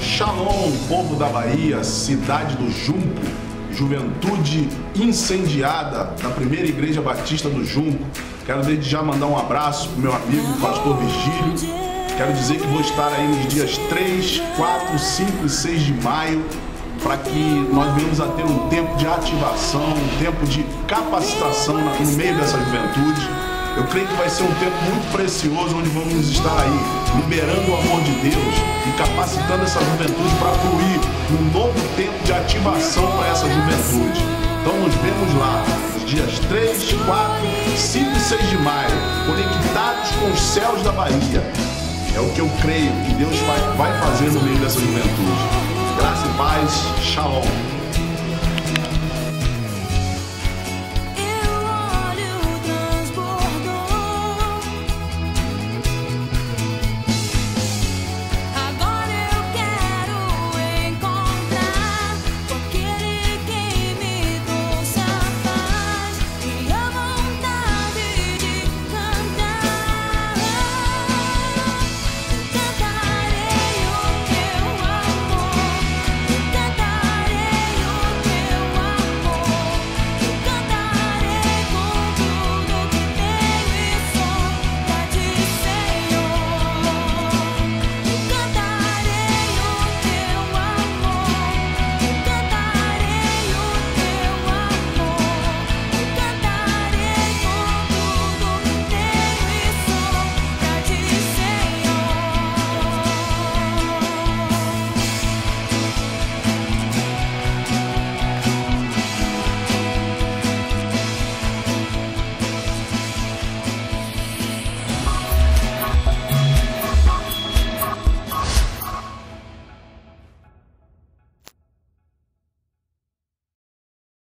Shalom, povo da Bahia, cidade do Junco, juventude incendiada da primeira igreja batista do Junco. Quero desde já mandar um abraço pro meu amigo pastor Vigílio. Quero dizer que vou estar aí nos dias 3, 4, 5 e 6 de maio para que nós venhamos a ter um tempo de ativação, um tempo de capacitação no meio dessa juventude. Eu creio que vai ser um tempo muito precioso onde vamos estar aí liberando o amor de Deus e capacitando essa juventude para fluir num novo tempo de ativação para essa juventude. Então nos vemos lá, dias 3, 4, 5 e 6 de maio, conectados com os céus da Bahia. É o que eu creio que Deus vai, vai fazer no meio dessa juventude. Graça e paz, shalom.